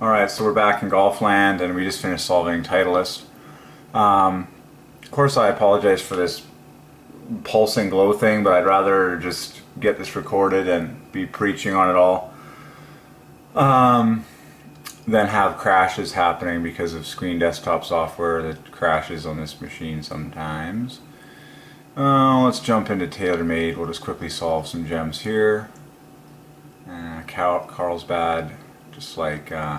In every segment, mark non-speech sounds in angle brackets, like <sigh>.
Alright, so we're back in Golfland and we just finished solving Titleist. Um, of course I apologize for this pulsing glow thing, but I'd rather just get this recorded and be preaching on it all um, than have crashes happening because of screen desktop software that crashes on this machine sometimes. Uh, let's jump into TaylorMade. We'll just quickly solve some gems here. Uh, Carlsbad just like uh,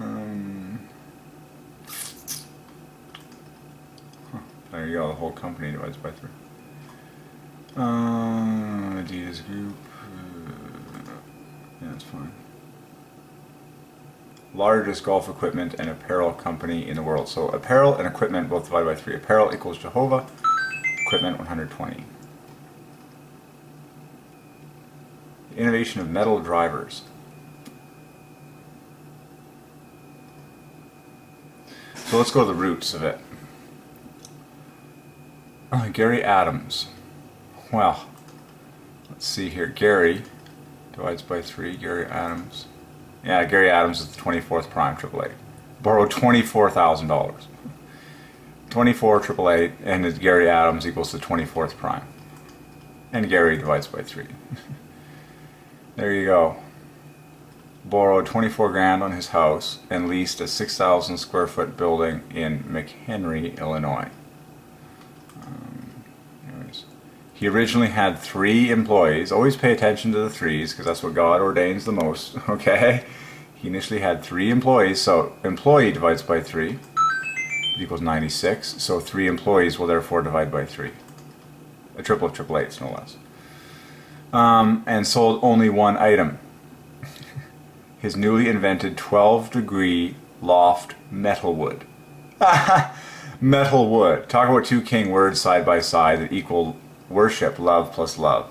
um, huh, there you go the whole company divides by three. Uh, Adidas group uh, yeah that's fine. Largest golf equipment and apparel company in the world. So apparel and equipment both divided by three. Apparel equals Jehovah. Equipment 120 innovation of metal drivers So let's go to the roots of it. Uh, Gary Adams. Well, let's see here. Gary divides by 3. Gary Adams. Yeah, Gary Adams is the 24th prime AAA. Borrowed $24,000. 24 AAA and Gary Adams equals the 24th prime. And Gary divides by 3. <laughs> there you go borrowed 24 grand on his house and leased a 6,000 square foot building in McHenry, Illinois. Um, he originally had three employees. Always pay attention to the threes because that's what God ordains the most, <laughs> okay? He initially had three employees, so employee divides by three equals 96. So three employees will therefore divide by three. A triple of triple eights, no less. Um, and sold only one item his newly invented 12 degree loft metal wood. <laughs> metal wood. Talk about two king words side by side that equal worship, love plus love.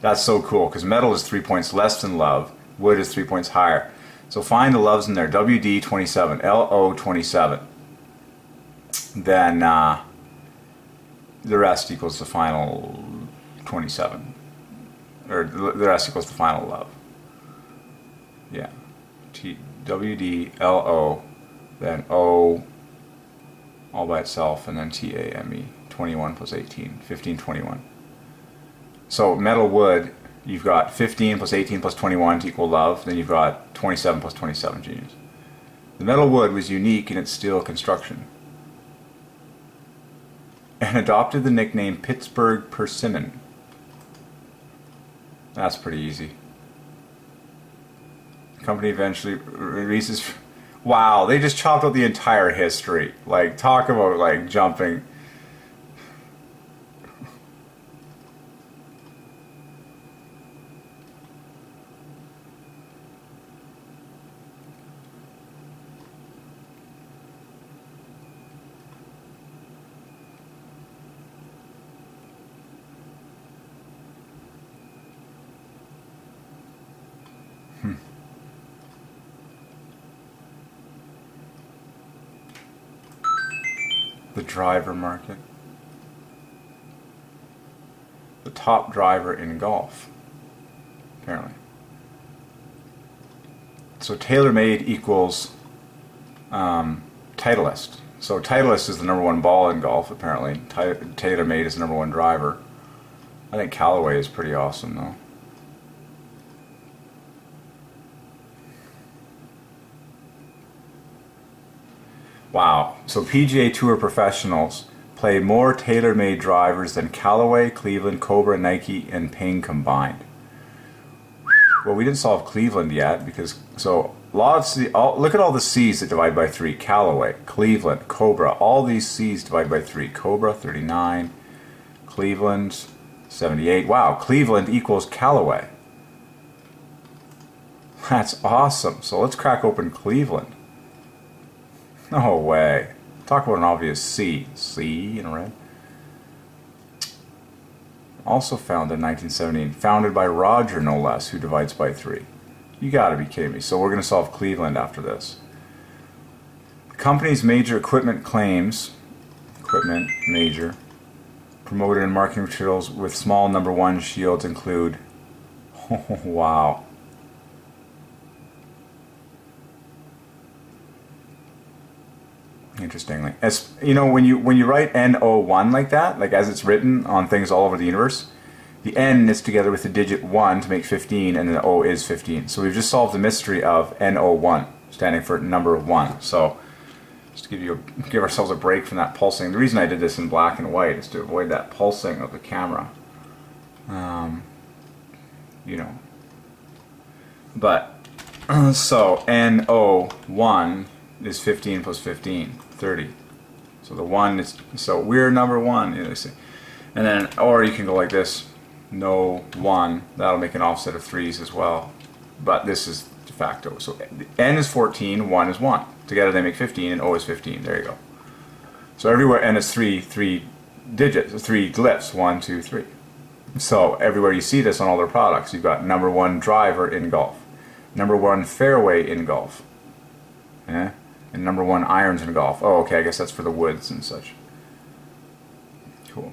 That's so cool because metal is three points less than love, wood is three points higher. So find the loves in there. WD 27, LO 27. Then uh, the rest equals the final 27. Or the rest equals the final love. Yeah. T W D L O, then O all by itself, and then T A M E. 21 plus 18, 15, 21. So metal wood, you've got 15 plus 18 plus 21 to equal love, then you've got 27 plus 27 genius. The metal wood was unique in its steel construction and adopted the nickname Pittsburgh Persimmon. That's pretty easy company eventually releases. Wow, they just chopped out the entire history. Like, talk about like jumping the driver market. The top driver in golf, apparently. So TaylorMade equals um, Titleist. So Titleist is the number one ball in golf, apparently. TaylorMade is the number one driver. I think Callaway is pretty awesome, though. Wow. So PGA Tour professionals play more TaylorMade drivers than Callaway, Cleveland, Cobra, Nike, and Ping combined. Well, we didn't solve Cleveland yet because so a lot of all, look at all the C's that divide by three: Callaway, Cleveland, Cobra. All these C's divide by three: Cobra, 39, Cleveland, 78. Wow, Cleveland equals Callaway. That's awesome. So let's crack open Cleveland. No way. Talk about an obvious C. C in red. Also founded in 1917. Founded by Roger, no less, who divides by 3. You gotta be kidding me. So we're gonna solve Cleveland after this. The company's major equipment claims, equipment, major, promoted in marketing materials with small number one shields include, <laughs> wow, interestingly. As you know, when you when you write N01 like that, like as it's written on things all over the universe, the N is together with the digit 1 to make 15, and the O is 15. So we've just solved the mystery of N01, standing for number 1. So just to give you a, give ourselves a break from that pulsing. The reason I did this in black and white is to avoid that pulsing of the camera. Um, you know. But, <clears throat> so NO1 is 15 plus 15, 30. So the 1 is, so we're number 1, you know, and then, or you can go like this, no 1, that'll make an offset of 3's as well. But this is de facto. So n is 14, 1 is 1. Together they make 15, and O is 15. There you go. So everywhere n is 3, 3 digits, 3 glyphs, 1, 2, 3. So everywhere you see this on all their products, you've got number 1 driver in golf, number 1 fairway in golf, yeah? And number 1 irons in golf. Oh, okay, I guess that's for the woods and such. Cool.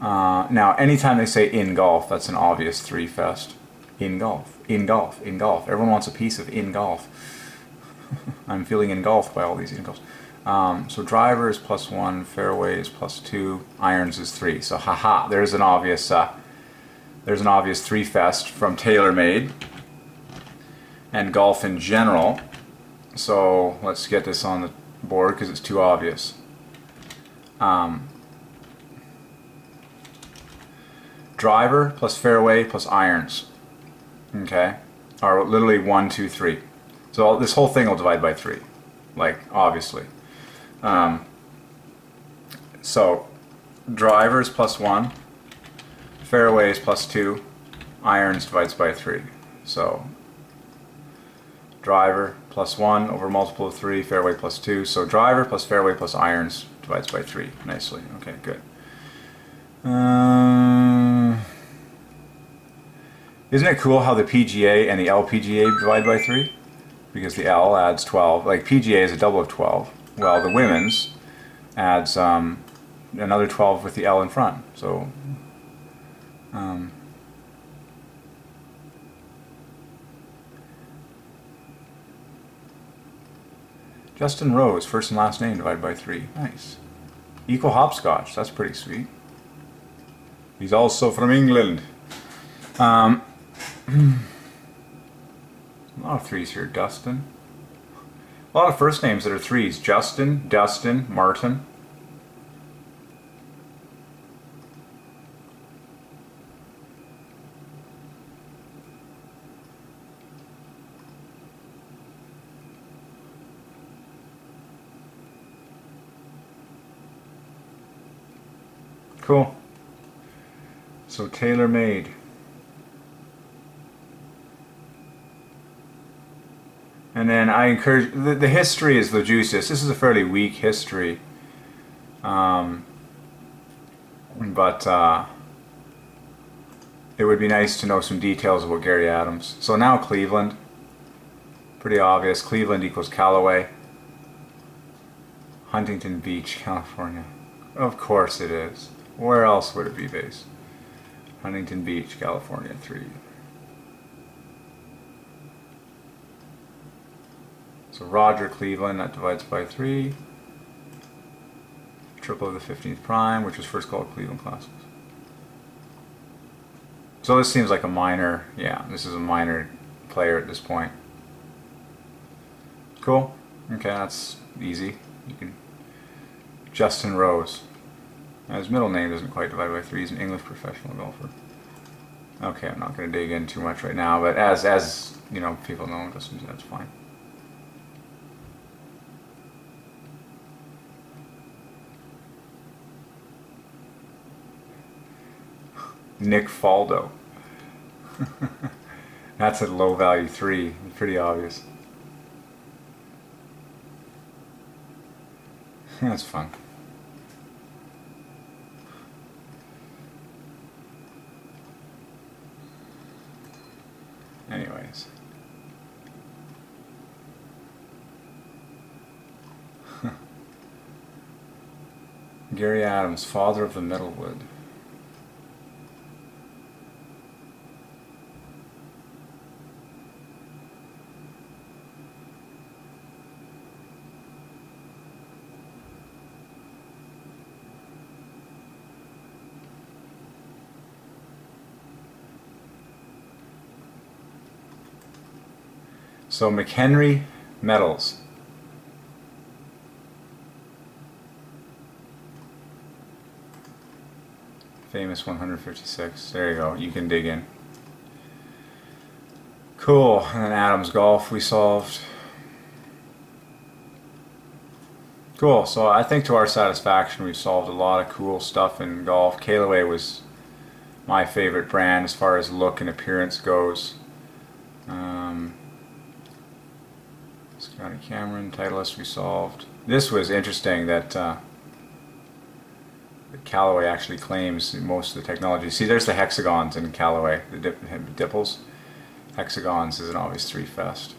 Uh, now, anytime they say in golf, that's an obvious three fest. In golf, in golf, in golf. Everyone wants a piece of in golf. <laughs> I'm feeling engulfed by all these in golf. Um, so driver is plus one, fairway is plus two, irons is three. So haha, there's an obvious uh, there's an obvious three fest from TaylorMade and golf in general. So let's get this on the board because it's too obvious. Um, driver plus fairway plus irons, okay, are literally one, two, three. So this whole thing will divide by three, like obviously. Um, so drivers plus one, fairways plus two, irons divides by three. So driver plus one over multiple of three, fairway plus two. So driver plus fairway plus irons divides by three nicely. Okay, good. Um, isn't it cool how the PGA and the LPGA divide by 3? Because the L adds 12. Like PGA is a double of 12. Well, the women's adds um, another 12 with the L in front. So, um, Justin Rose, first and last name divided by 3. Nice. Equal hopscotch, that's pretty sweet. He's also from England. Um, <clears throat> a lot of threes here. Dustin. A lot of first names that are threes. Justin, Dustin, Martin. Cool. So TaylorMade. And then I encourage, the, the history is the juiciest. This is a fairly weak history. Um, but uh, it would be nice to know some details about Gary Adams. So now Cleveland. Pretty obvious. Cleveland equals Callaway. Huntington Beach, California. Of course it is. Where else would it be based? Huntington Beach, California, 3. So Roger Cleveland, that divides by 3. Triple of the 15th prime, which was first called Cleveland Classics. So this seems like a minor, yeah, this is a minor player at this point. Cool. Okay, that's easy. You can Justin Rose. His middle name doesn't quite divide by 3. He's an English professional golfer. Okay, I'm not going to dig in too much right now, but as, as you know, people know, that's fine. Nick Faldo. <laughs> That's a low value 3. Pretty obvious. <laughs> That's fun. Anyways. <laughs> Gary Adams, father of the metalwood. So McHenry Metals. Famous 156. There you go. You can dig in. Cool. And then Adams Golf we solved. Cool. So I think to our satisfaction we've solved a lot of cool stuff in golf. Callaway was my favorite brand as far as look and appearance goes. Um, Scotty Cameron, Titleist we solved. This was interesting that, uh, that Callaway actually claims most of the technology. See, there's the hexagons in Callaway, the dip, dipples. Hexagons is an obvious three fest.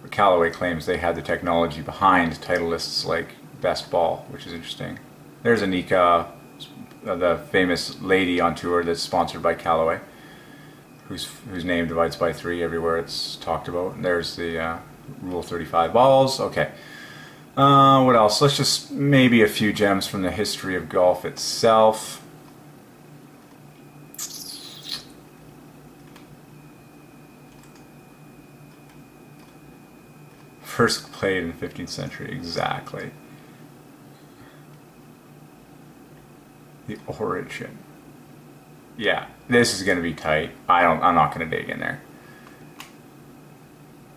But Callaway claims they had the technology behind Titleists like Best Ball, which is interesting. There's Annika, uh, the famous lady on tour that's sponsored by Callaway, whose whose name divides by three everywhere it's talked about. And there's the uh, Rule 35 balls. Okay. Uh, what else? Let's just maybe a few gems from the history of golf itself. First played in the 15th century, exactly. The origin. Yeah, this is going to be tight. I don't. I'm not going to dig in there.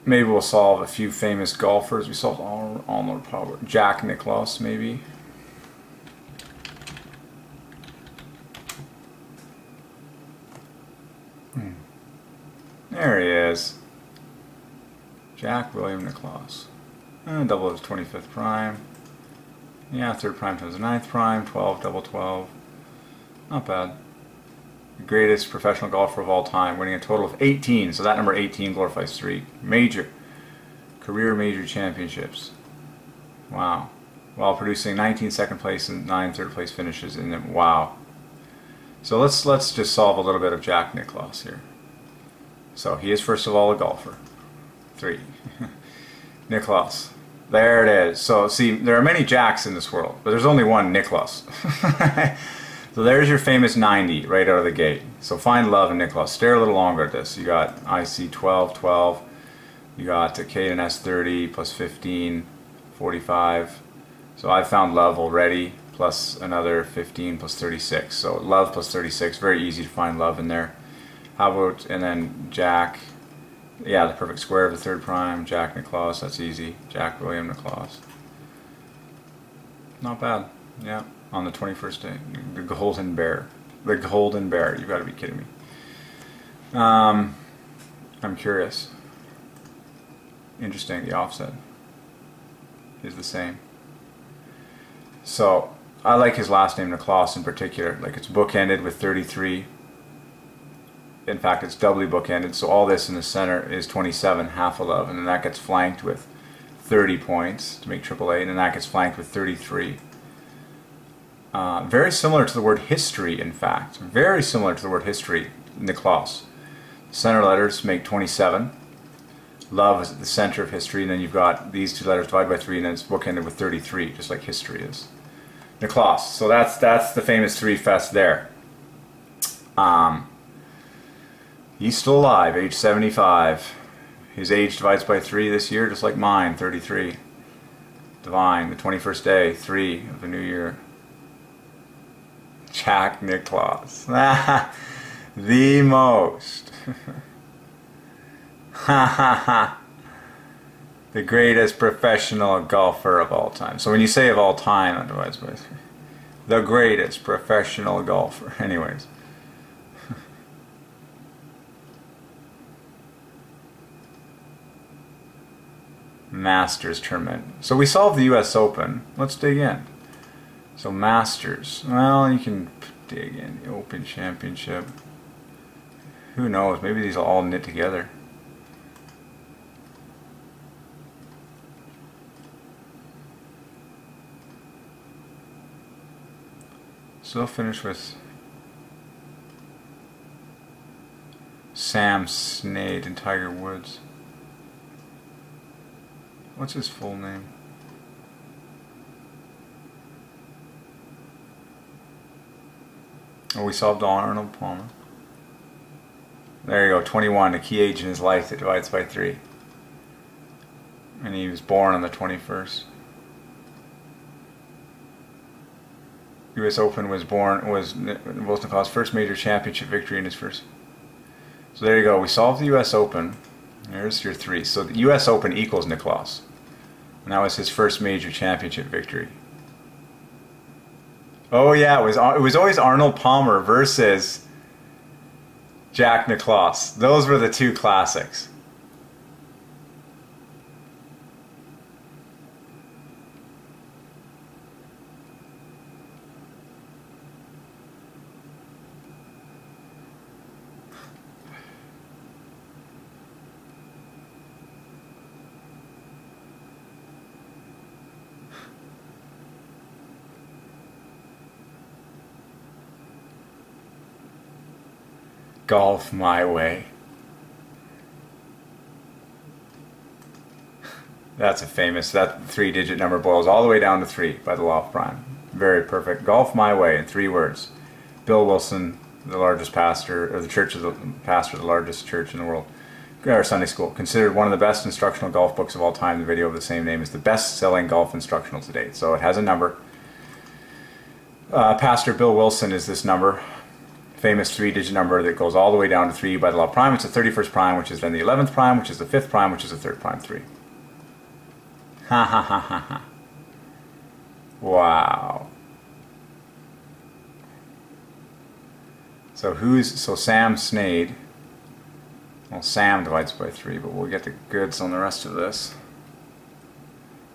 Maybe we'll solve a few famous golfers. We solved Arnold Palmer, Jack Nicklaus, maybe. Hmm. There he is. Jack William Nicklaus. Uh, double his 25th prime. Yeah, third prime times the ninth prime, 12, double 12. Not bad. Greatest professional golfer of all time, winning a total of 18. So that number 18 glorifies three major career major championships. Wow. While producing 19 second place and 9 third place finishes in them. Wow. So let's let's just solve a little bit of Jack Nicklaus here. So he is first of all a golfer three. <laughs> Nicklaus. There it is. So see, there are many Jacks in this world, but there's only one Nicklaus. <laughs> so there's your famous 90 right out of the gate. So find love in Nicklaus. Stare a little longer at this. You got IC 12, 12. You got Cadence S 30 plus 15, 45. So I found love already plus another 15 plus 36. So love plus 36. Very easy to find love in there. How about, and then Jack, yeah, the perfect square of the third prime, Jack Nicklaus, that's easy. Jack William Nicklaus. Not bad. Yeah, on the 21st day. The Golden Bear. The Golden Bear. You've got to be kidding me. Um, I'm curious. Interesting, the offset is the same. So, I like his last name, Nicklaus, in particular. Like, it's bookended with 33 in fact it's doubly bookended so all this in the center is 27 half 11 and that gets flanked with 30 points to make triple A and then that gets flanked with 33 uh, very similar to the word history in fact very similar to the word history in the center letters make 27 love is at the center of history and then you've got these two letters divided by 3 and then it's bookended with 33 just like history is Nicklaus. So that's that's the famous three fest there. Um, He's still alive, age 75. His age divides by 3 this year, just like mine, 33. Divine, the 21st day, 3 of the new year. Jack Nicklaus. <laughs> the most. <laughs> the greatest professional golfer of all time. So when you say of all time, 3. <laughs> The greatest professional golfer. Anyways. Masters tournament. So we solved the U.S. Open. Let's dig in. So Masters. Well, you can dig in. The Open Championship. Who knows? Maybe these will all knit together. So they'll finish with Sam Snead and Tiger Woods. What's his full name? Oh, we solved Arnold Palmer. There you go, 21, the key age in his life that divides by 3. And he was born on the 21st. U.S. Open was born was Wolfenkoff's first major championship victory in his first. So there you go. We solved the U.S. Open. There's your three. So the U.S. Open equals Nicklaus. And that was his first major championship victory. Oh yeah, it was it was always Arnold Palmer versus Jack Nicklaus. Those were the two classics. Golf my way. That's a famous, that three digit number boils all the way down to three by the law of prime. Very perfect. Golf my way in three words. Bill Wilson, the largest pastor, or the church of the pastor the largest church in the world, or Sunday school, considered one of the best instructional golf books of all time. The video of the same name is the best selling golf instructional to date. So it has a number. Uh, pastor Bill Wilson is this number famous three-digit number that goes all the way down to 3 by the law of prime. It's the 31st prime, which is then the 11th prime, which is the 5th prime, which is the 3rd prime 3. Ha ha ha ha ha. Wow. So who's, so Sam Snade, well Sam divides by 3, but we'll get the goods on the rest of this.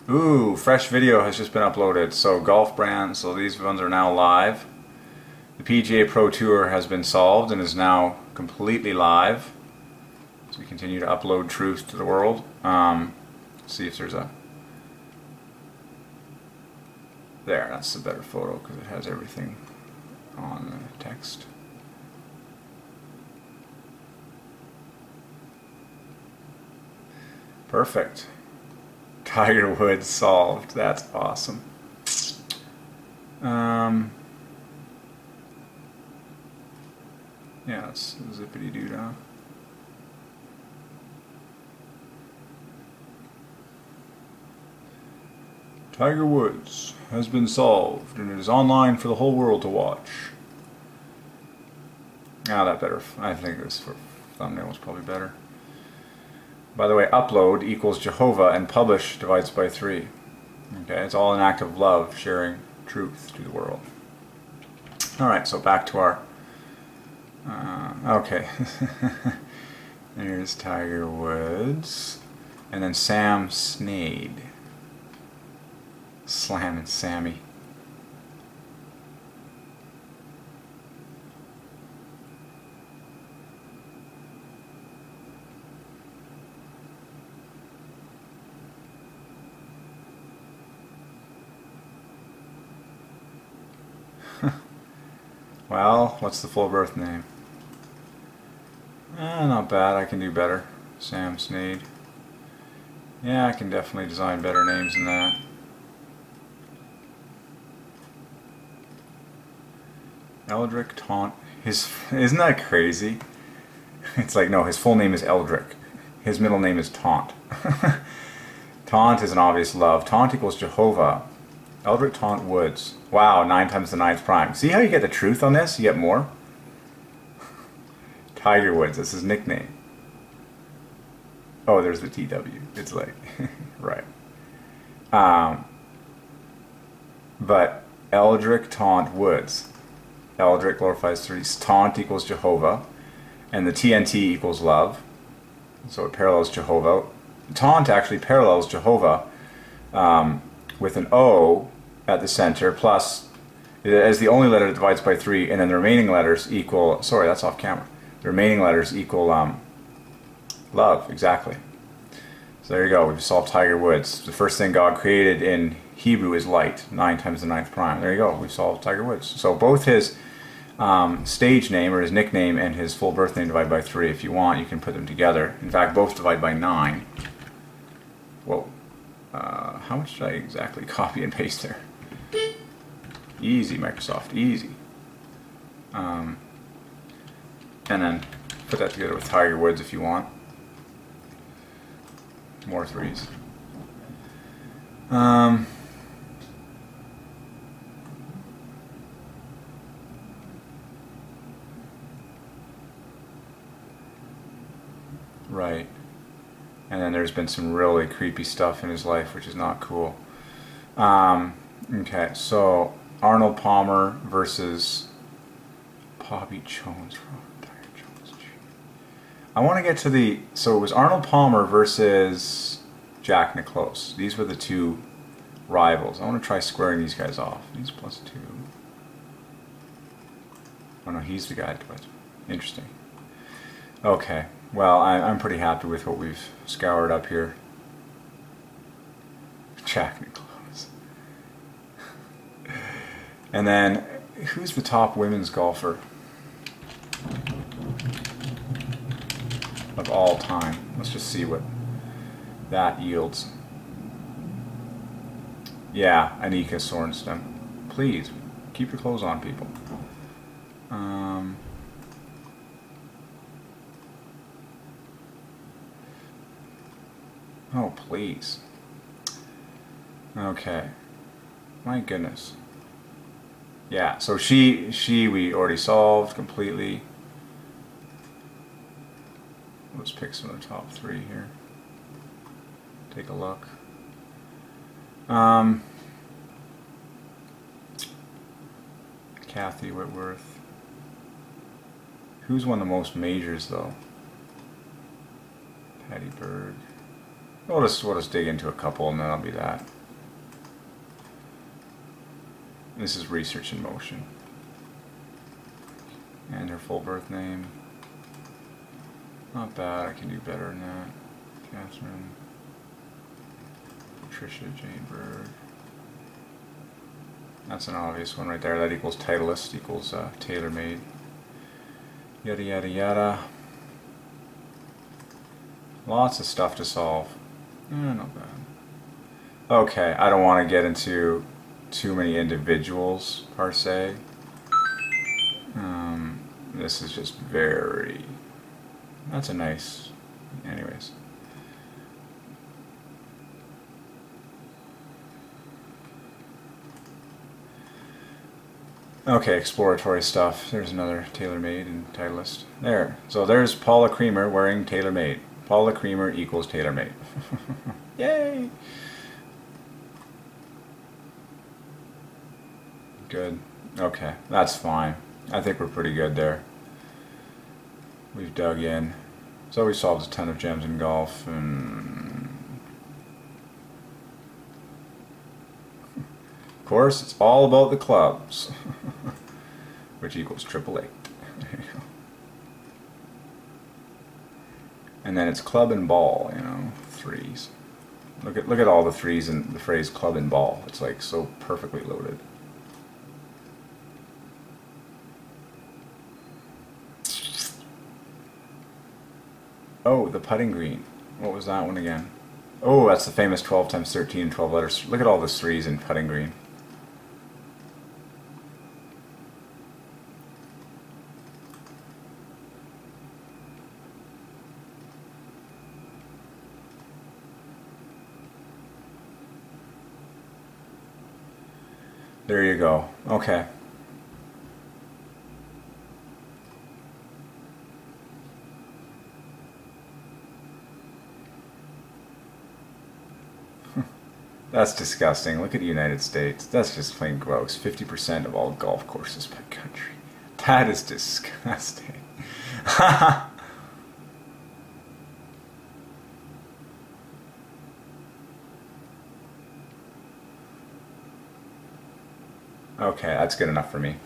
Ooh, fresh video has just been uploaded. So golf brands, so these ones are now live. The PGA Pro Tour has been solved and is now completely live. So we continue to upload truth to the world. Um, see if there's a... There, that's the better photo because it has everything on the text. Perfect. Tiger Woods solved. That's awesome. Um, It's zippity doo dah. Tiger Woods has been solved and it is online for the whole world to watch. Ah, that better. I think this for thumbnail was probably better. By the way, upload equals Jehovah and publish divides by three. Okay, it's all an act of love, sharing truth to the world. Alright, so back to our uh, okay. <laughs> There's Tiger Woods. And then Sam Snade. Slamming Sammy. Well, what's the full birth name? Eh, not bad. I can do better. Sam Snead. Yeah, I can definitely design better names than that. Eldrick Tont. His isn't that crazy? <laughs> It's like no, his full name is Eldrick. His middle name is Tont. <laughs> Tont is an obvious love. Tont equals Jehovah. Eldrick Tont Woods. Wow, 9 times the ninth prime. See how you get the truth on this? You get more? <laughs> Tiger Woods, that's his nickname. Oh, there's the TW. It's like, <laughs> right. Um, but Eldrick Tont Woods. Eldrick glorifies three. Tont equals Jehovah. And the TNT equals love. So it parallels Jehovah. Tont actually parallels Jehovah. Um, with an O at the center plus as the only letter that divides by 3 and then the remaining letters equal, sorry that's off camera, the remaining letters equal um, love, exactly. So there you go, we've solved Tiger Woods. The first thing God created in Hebrew is light, 9 times the ninth prime. There you go, we've solved Tiger Woods. So both his um, stage name or his nickname and his full birth name divide by 3. If you want, you can put them together. In fact, both divide by 9. Whoa. Uh, how much did I exactly <laughs> copy and paste there? Easy, Microsoft, easy. Um, and then Put that together with Tiger Woods if you want. More threes. Um, right. And then there's been some really creepy stuff in his life, which is not cool. Um, okay, so Arnold Palmer versus Bobby Jones. I want to get to the. So it was Arnold Palmer versus Jack Nicklaus. These were the two rivals. I want to try squaring these guys off. He's plus two. Oh no, he's the guy. But interesting. Okay. Well, I, I'm pretty happy with what we've scoured up here. Jack Nicklaus. And then, who's the top women's golfer? of all time. Let's just see what that yields. Yeah, Annika Sorenstam. Please, keep your clothes on, people. Um, oh, please. Okay. My goodness. Yeah, so she, she we already solved completely. Let's pick some of the top three here. Take a look. Um, Kathy Whitworth. Who's won the most majors though? Patty Berg. We'll just, we'll just dig into a couple and then I'll be that. This is research in motion. And her full birth name. Not bad, I can do better than that. Catherine. Patricia Jane Berg. That's an obvious one right there. That equals Titleist equals uh, TaylorMade. Yada yada yada. Lots of stuff to solve. Eh, not bad. Okay, I don't want to get into too many individuals per se. Um, this is just very that's a nice, anyways. Okay, exploratory stuff. There's another TaylorMade and Titleist. There. So there's Paula Creamer wearing TaylorMade. Paula Creamer equals TaylorMade. <laughs> Yay! Good. Okay, that's fine. I think we're pretty good there we've dug in. So we solved a ton of gems in golf and of course it's all about the clubs <laughs> which equals triple eight. <laughs> and then it's club and ball, you know, threes. Look at look at all the threes in the phrase club and ball. It's like so perfectly loaded. Oh, the putting green. What was that one again? Oh, that's the famous 12 times 13, 12 letters. Look at all the threes in putting green. There you go. Okay. That's disgusting. Look at the United States. That's just plain gross. 50% of all golf courses by country. That is disgusting. <laughs> okay, that's good enough for me.